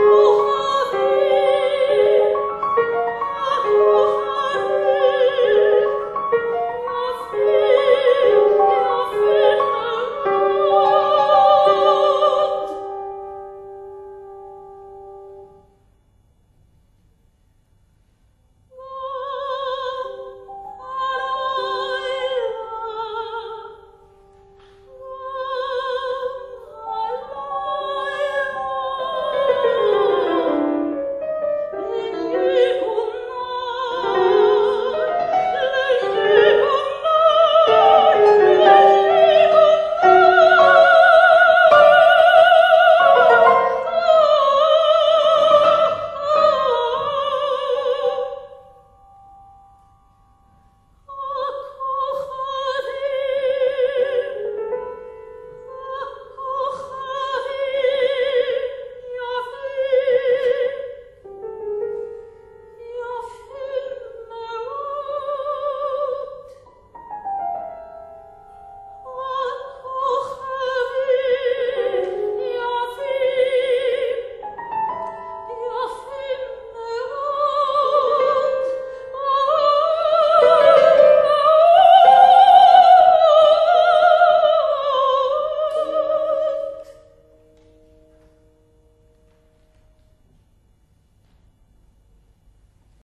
呜